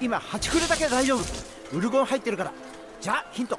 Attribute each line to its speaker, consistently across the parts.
Speaker 1: 今8フレだけ大丈夫。ウルゴン入ってるから。じゃあヒント。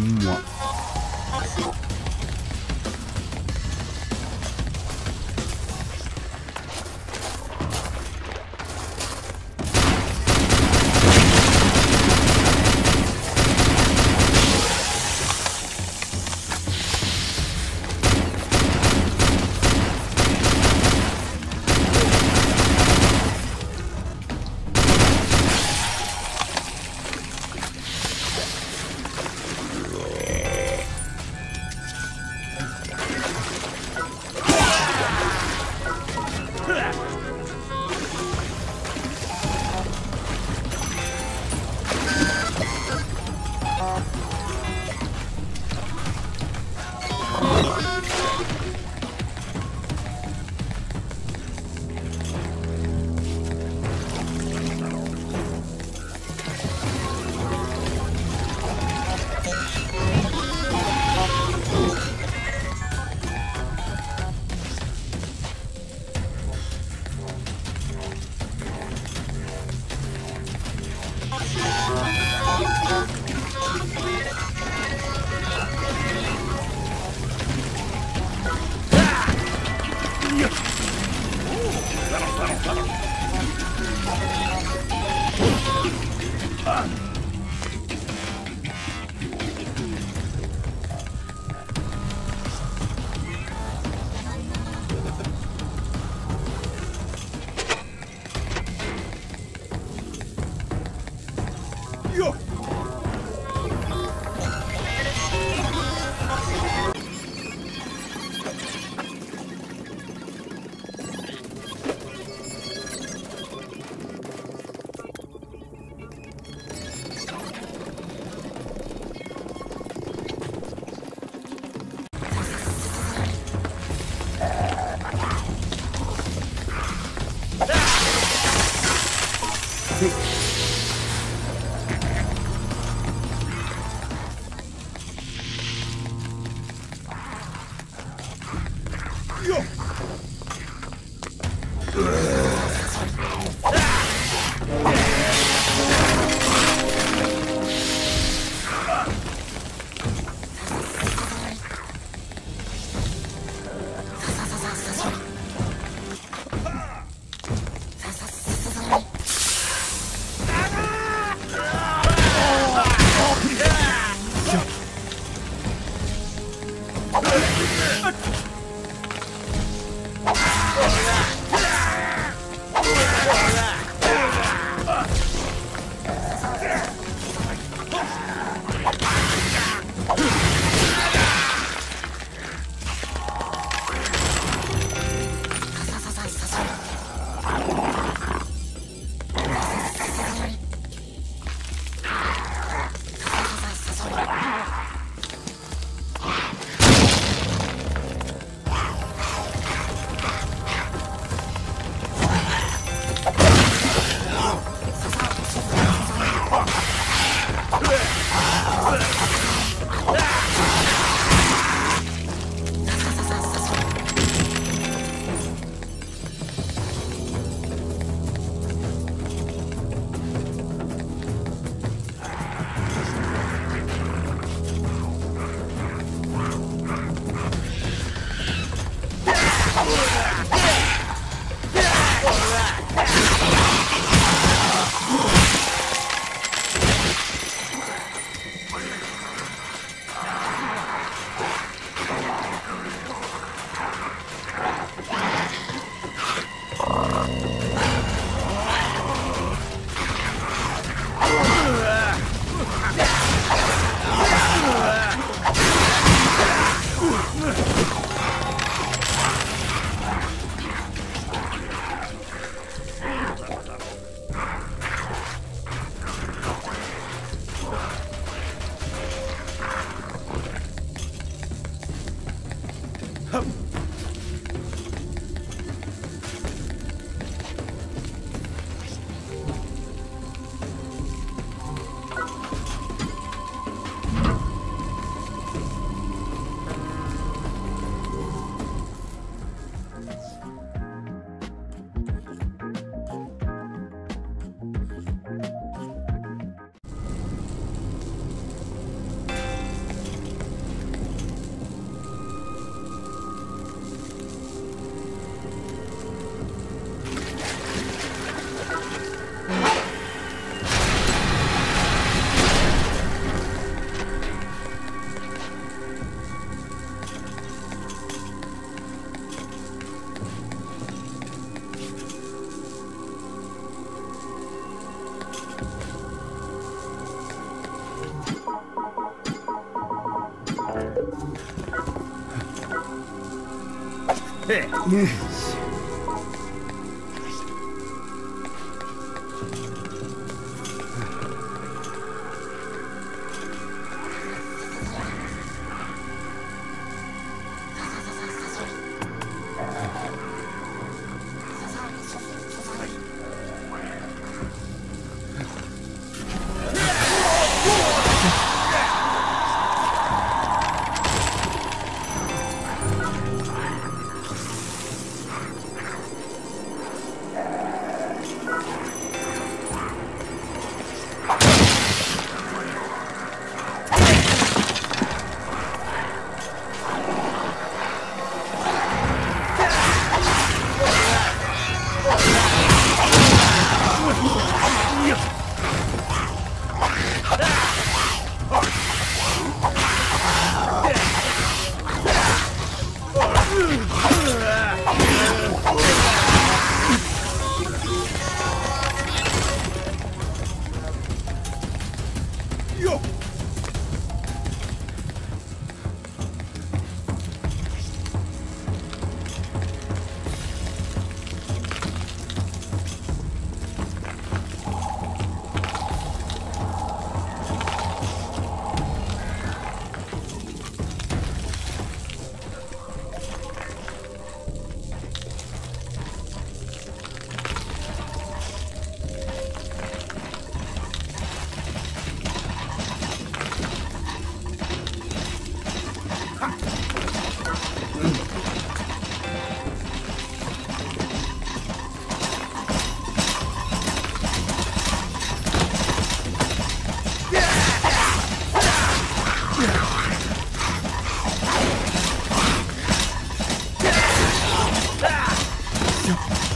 Speaker 2: うまっ嗯。Gracias.